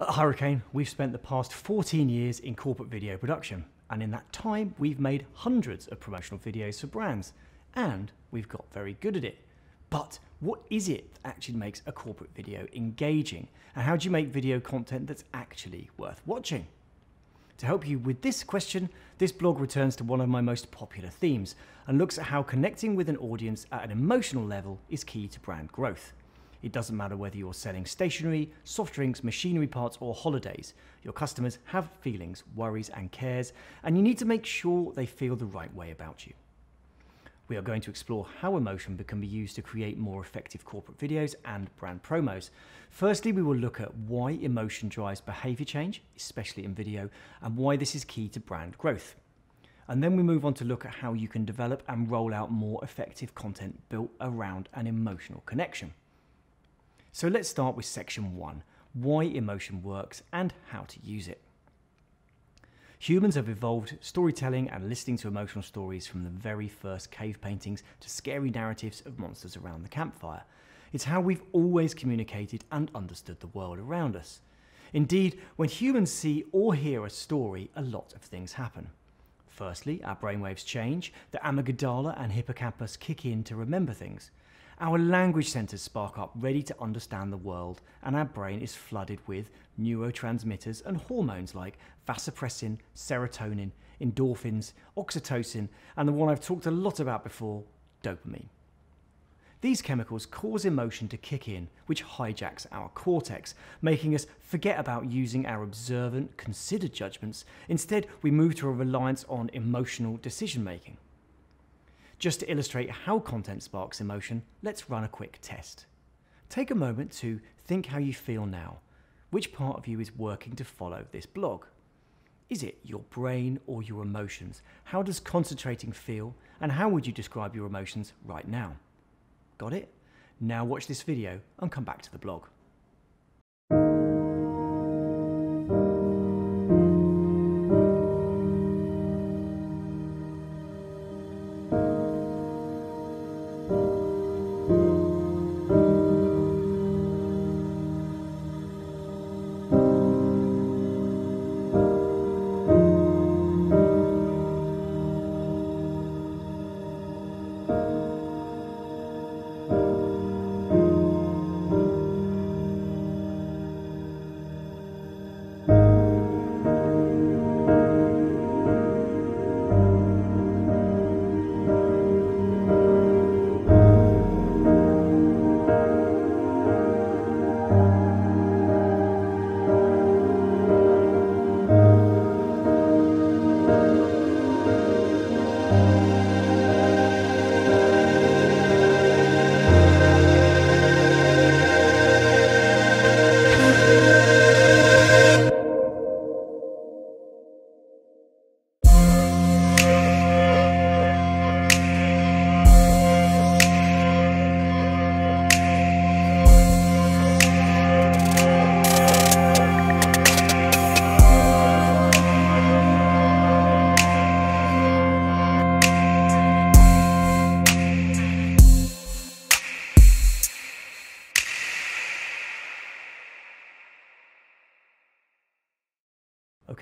At Hurricane, we've spent the past 14 years in corporate video production, and in that time, we've made hundreds of promotional videos for brands, and we've got very good at it. But what is it that actually makes a corporate video engaging? And how do you make video content that's actually worth watching? To help you with this question, this blog returns to one of my most popular themes and looks at how connecting with an audience at an emotional level is key to brand growth. It doesn't matter whether you're selling stationery, soft drinks, machinery parts, or holidays. Your customers have feelings, worries, and cares, and you need to make sure they feel the right way about you. We are going to explore how emotion can be used to create more effective corporate videos and brand promos. Firstly, we will look at why emotion drives behavior change, especially in video, and why this is key to brand growth. And then we move on to look at how you can develop and roll out more effective content built around an emotional connection. So let's start with section one, why emotion works and how to use it. Humans have evolved storytelling and listening to emotional stories from the very first cave paintings to scary narratives of monsters around the campfire. It's how we've always communicated and understood the world around us. Indeed, when humans see or hear a story, a lot of things happen. Firstly, our brainwaves change, the amygdala and hippocampus kick in to remember things. Our language centers spark up, ready to understand the world, and our brain is flooded with neurotransmitters and hormones like vasopressin, serotonin, endorphins, oxytocin, and the one I've talked a lot about before, dopamine. These chemicals cause emotion to kick in, which hijacks our cortex, making us forget about using our observant, considered judgments. Instead, we move to a reliance on emotional decision making. Just to illustrate how content sparks emotion, let's run a quick test. Take a moment to think how you feel now. Which part of you is working to follow this blog? Is it your brain or your emotions? How does concentrating feel? And how would you describe your emotions right now? Got it? Now watch this video and come back to the blog.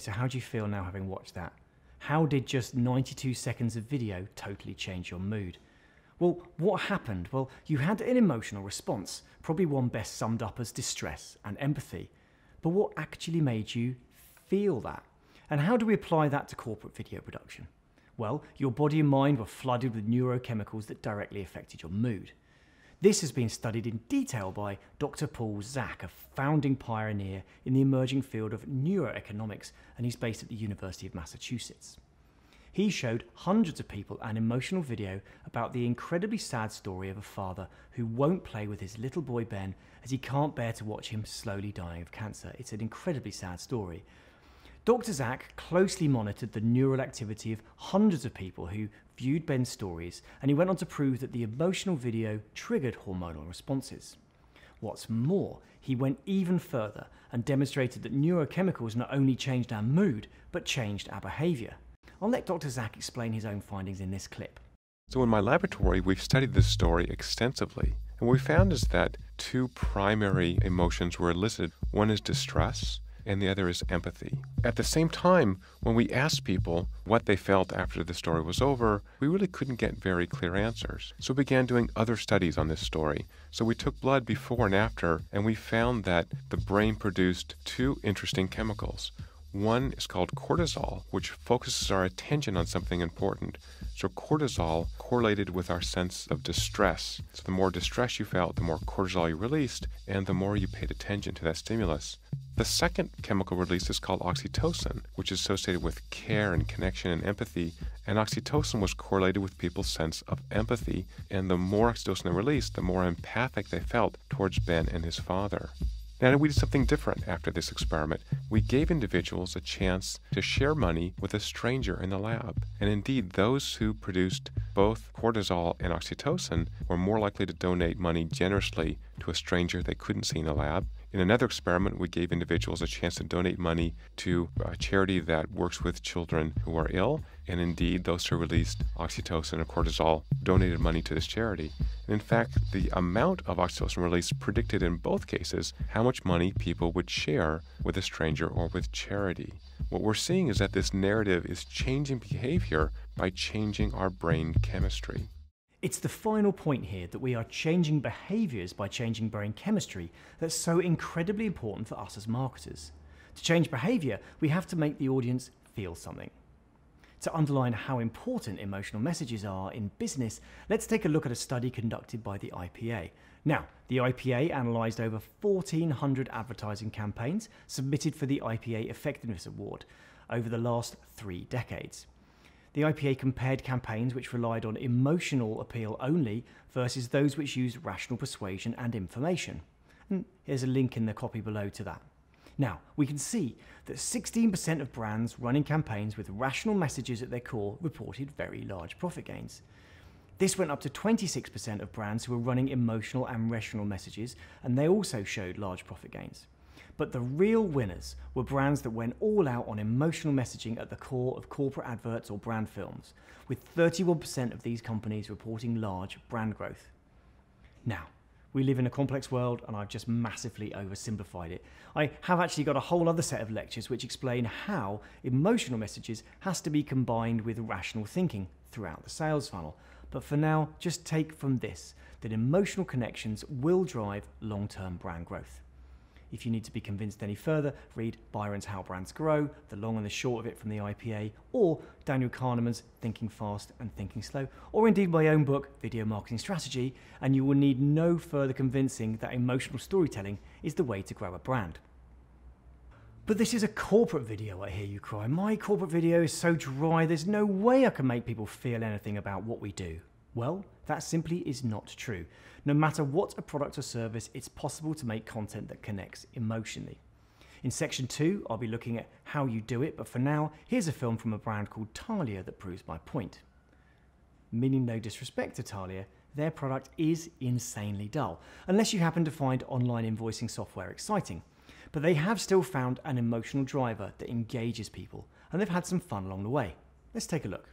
So how do you feel now having watched that? How did just 92 seconds of video totally change your mood? Well, what happened? Well, you had an emotional response, probably one best summed up as distress and empathy. But what actually made you feel that? And how do we apply that to corporate video production? Well, your body and mind were flooded with neurochemicals that directly affected your mood. This has been studied in detail by Dr. Paul Zak, a founding pioneer in the emerging field of neuroeconomics, and he's based at the University of Massachusetts. He showed hundreds of people an emotional video about the incredibly sad story of a father who won't play with his little boy Ben as he can't bear to watch him slowly dying of cancer. It's an incredibly sad story. Dr. Zak closely monitored the neural activity of hundreds of people who viewed Ben's stories, and he went on to prove that the emotional video triggered hormonal responses. What's more, he went even further and demonstrated that neurochemicals not only changed our mood, but changed our behavior. I'll let Dr. Zak explain his own findings in this clip. So, in my laboratory, we've studied this story extensively And what we found is that two primary emotions were elicited. One is distress, and the other is empathy. At the same time, when we asked people what they felt after the story was over, we really couldn't get very clear answers. So we began doing other studies on this story. So we took blood before and after, and we found that the brain produced two interesting chemicals. One is called cortisol, which focuses our attention on something important. So, cortisol correlated with our sense of distress. So, the more distress you felt, the more cortisol you released, and the more you paid attention to that stimulus. The second chemical release is called oxytocin, which is associated with care and connection and empathy. And oxytocin was correlated with people's sense of empathy. And the more oxytocin they released, the more empathic they felt towards Ben and his father. Now, we did something different after this experiment. We gave individuals a chance to share money with a stranger in the lab. And indeed, those who produced both cortisol and oxytocin were more likely to donate money generously to a stranger they couldn't see in the lab. In another experiment, we gave individuals a chance to donate money to a charity that works with children who are ill. And indeed, those who released oxytocin and cortisol donated money to this charity. And in fact, the amount of oxytocin release predicted in both cases how much money people would share with a stranger or with charity. What we're seeing is that this narrative is changing behavior by changing our brain chemistry. It's the final point here that we are changing behaviours by changing brain chemistry that's so incredibly important for us as marketers. To change behaviour, we have to make the audience feel something. To underline how important emotional messages are in business, let's take a look at a study conducted by the IPA. Now, the IPA analysed over 1,400 advertising campaigns submitted for the IPA Effectiveness Award over the last three decades. The IPA compared campaigns which relied on emotional appeal only versus those which used rational persuasion and information. And here's a link in the copy below to that. Now, we can see that 16% of brands running campaigns with rational messages at their core reported very large profit gains. This went up to 26% of brands who were running emotional and rational messages, and they also showed large profit gains. But the real winners were brands that went all out on emotional messaging at the core of corporate adverts or brand films, with 31% of these companies reporting large brand growth. Now, we live in a complex world and I've just massively oversimplified it. I have actually got a whole other set of lectures which explain how emotional messages has to be combined with rational thinking throughout the sales funnel. But for now, just take from this that emotional connections will drive long-term brand growth. If you need to be convinced any further, read Byron's How Brands Grow, the long and the short of it from the IPA, or Daniel Kahneman's Thinking Fast and Thinking Slow, or indeed my own book, Video Marketing Strategy, and you will need no further convincing that emotional storytelling is the way to grow a brand. But this is a corporate video, I hear you cry. My corporate video is so dry, there's no way I can make people feel anything about what we do. Well, that simply is not true. No matter what a product or service, it's possible to make content that connects emotionally. In section two, I'll be looking at how you do it, but for now, here's a film from a brand called Talia that proves my point. Meaning no disrespect to Talia, their product is insanely dull, unless you happen to find online invoicing software exciting. But they have still found an emotional driver that engages people, and they've had some fun along the way. Let's take a look.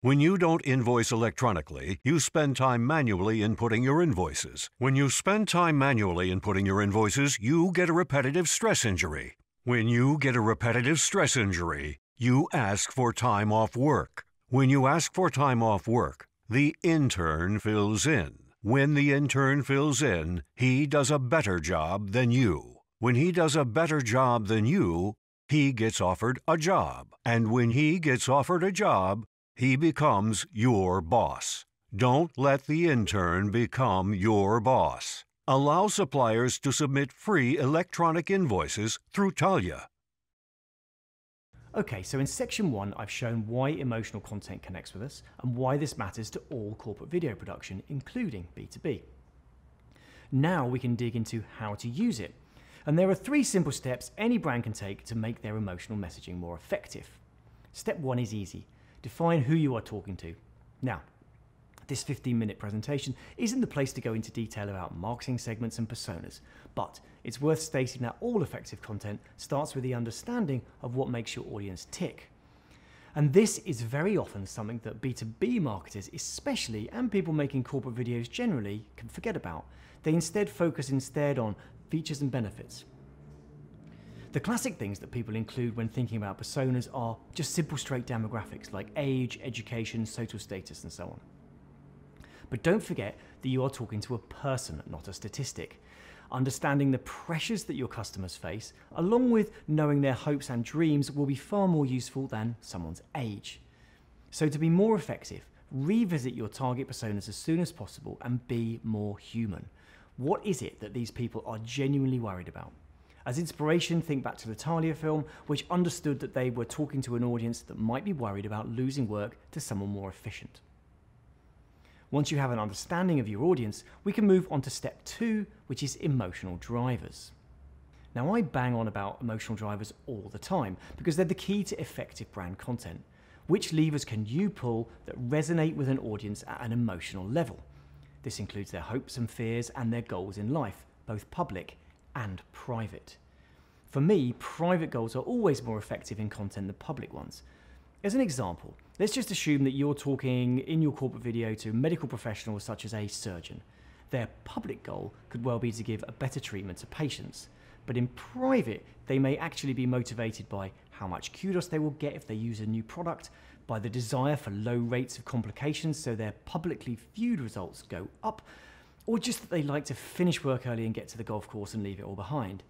When you don't invoice electronically, you spend time manually inputting your invoices. When you spend time manually inputting your invoices, you get a repetitive stress injury. When you get a repetitive stress injury, you ask for time off work. When you ask for time off work, the intern fills in. When the intern fills in, he does a better job than you. When he does a better job than you, he gets offered a job. And when he gets offered a job, he becomes your boss. Don't let the intern become your boss. Allow suppliers to submit free electronic invoices through Thalia. Okay, so in section one, I've shown why emotional content connects with us and why this matters to all corporate video production, including B2B. Now we can dig into how to use it. And there are three simple steps any brand can take to make their emotional messaging more effective. Step one is easy Define who you are talking to. Now, this 15 minute presentation isn't the place to go into detail about marketing segments and personas, but it's worth stating that all effective content starts with the understanding of what makes your audience tick. And this is very often something that B2B marketers, especially, and people making corporate videos generally, can forget about. They instead focus instead on features and benefits. The classic things that people include when thinking about personas are just simple straight demographics like age, education, social status, and so on. But don't forget that you are talking to a person, not a statistic. Understanding the pressures that your customers face, along with knowing their hopes and dreams, will be far more useful than someone's age. So, to be more effective, revisit your target personas as soon as possible and be more human. What is it that these people are genuinely worried about? As inspiration, think back to the Talia film, which understood that they were talking to an audience that might be worried about losing work to someone more efficient. Once you have an understanding of your audience, we can move on to step two, which is emotional drivers. Now, I bang on about emotional drivers all the time because they're the key to effective brand content. Which levers can you pull that resonate with an audience at an emotional level? This includes their hopes and fears and their goals in life, both public and private. For me, private goals are always more effective in content than public ones. As an example, let's just assume that you're talking in your corporate video to medical professionals such as a surgeon. Their public goal could well be to give a better treatment to patients, but in private, they may actually be motivated by how much kudos they will get if they use a new product, by the desire for low rates of complications so their publicly viewed results go up, or just that they like to finish work early and get to the golf course and leave it all behind.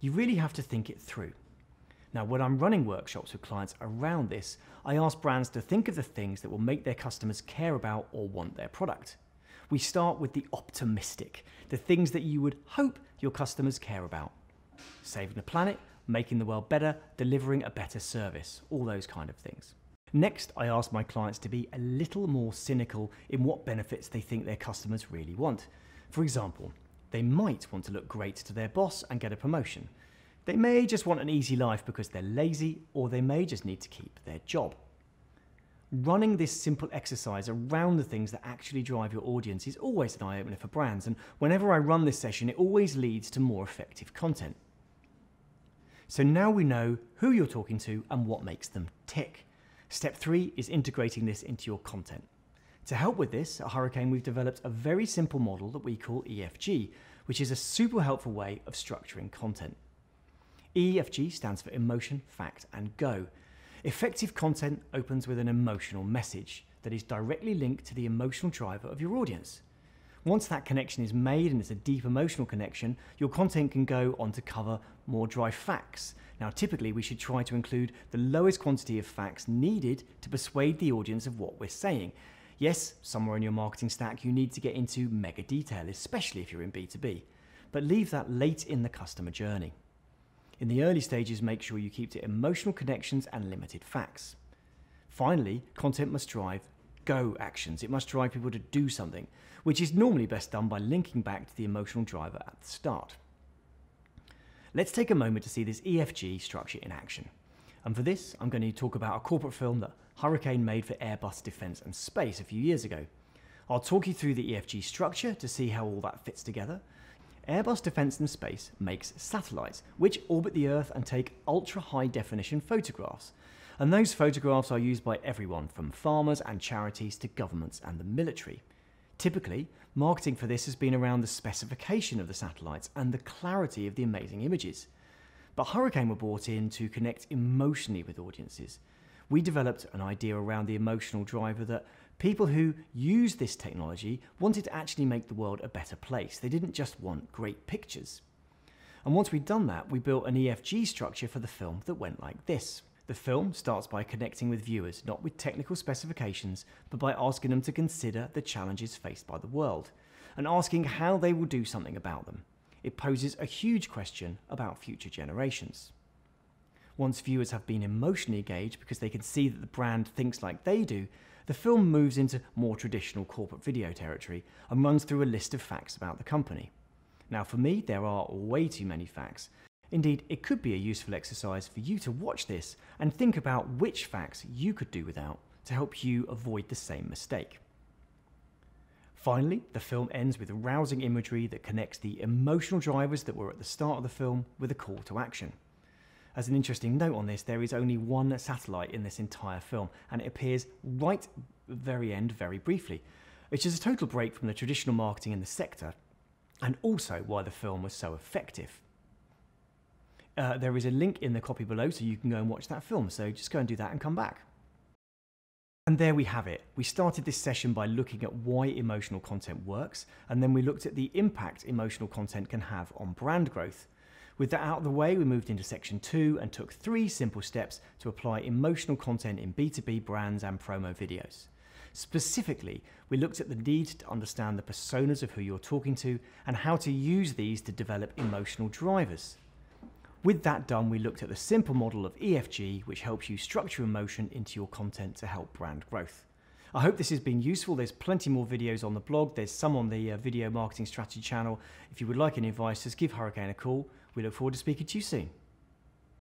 You really have to think it through. Now, when I'm running workshops with clients around this, I ask brands to think of the things that will make their customers care about or want their product. We start with the optimistic, the things that you would hope your customers care about. Saving the planet, making the world better, delivering a better service, all those kind of things. Next, I ask my clients to be a little more cynical in what benefits they think their customers really want. For example, they might want to look great to their boss and get a promotion. They may just want an easy life because they're lazy, or they may just need to keep their job. Running this simple exercise around the things that actually drive your audience is always an eye opener for brands, and whenever I run this session, it always leads to more effective content. So now we know who you're talking to and what makes them tick. Step three is integrating this into your content. To help with this, at Hurricane, we've developed a very simple model that we call EFG, which is a super helpful way of structuring content. EFG stands for emotion, fact, and go. Effective content opens with an emotional message that is directly linked to the emotional driver of your audience. Once that connection is made and it's a deep emotional connection, your content can go on to cover more dry facts. Now, typically, we should try to include the lowest quantity of facts needed to persuade the audience of what we're saying. Yes, somewhere in your marketing stack, you need to get into mega detail, especially if you're in B2B, but leave that late in the customer journey. In the early stages, make sure you keep to emotional connections and limited facts. Finally, content must drive go actions. It must drive people to do something, which is normally best done by linking back to the emotional driver at the start. Let's take a moment to see this EFG structure in action. And for this, I'm going to talk about a corporate film that Hurricane made for Airbus Defence and Space a few years ago. I'll talk you through the EFG structure to see how all that fits together. Airbus Defence and Space makes satellites which orbit the Earth and take ultra high definition photographs. And those photographs are used by everyone from farmers and charities to governments and the military. Typically, marketing for this has been around the specification of the satellites and the clarity of the amazing images. But Hurricane were brought in to connect emotionally with audiences. We developed an idea around the emotional driver that people who use this technology wanted to actually make the world a better place. They didn't just want great pictures. And once we'd done that, we built an EFG structure for the film that went like this. The film starts by connecting with viewers, not with technical specifications, but by asking them to consider the challenges faced by the world, and asking how they will do something about them. It poses a huge question about future generations. Once viewers have been emotionally engaged because they can see that the brand thinks like they do, the film moves into more traditional corporate video territory and runs through a list of facts about the company. Now, for me, there are way too many facts, Indeed, it could be a useful exercise for you to watch this and think about which facts you could do without to help you avoid the same mistake. Finally, the film ends with rousing imagery that connects the emotional drivers that were at the start of the film with a call to action. As an interesting note on this, there is only one satellite in this entire film, and it appears right very end very briefly, which is a total break from the traditional marketing in the sector, and also why the film was so effective. Uh, there is a link in the copy below so you can go and watch that film, so just go and do that and come back. And there we have it. We started this session by looking at why emotional content works, and then we looked at the impact emotional content can have on brand growth. With that out of the way, we moved into section two and took three simple steps to apply emotional content in B2B brands and promo videos. Specifically, we looked at the need to understand the personas of who you're talking to and how to use these to develop emotional drivers. With that done, we looked at the simple model of EFG, which helps you structure emotion into your content to help brand growth. I hope this has been useful. There's plenty more videos on the blog. There's some on the uh, Video Marketing Strategy channel. If you would like any advice, just give Hurricane a call. We look forward to speaking to you soon.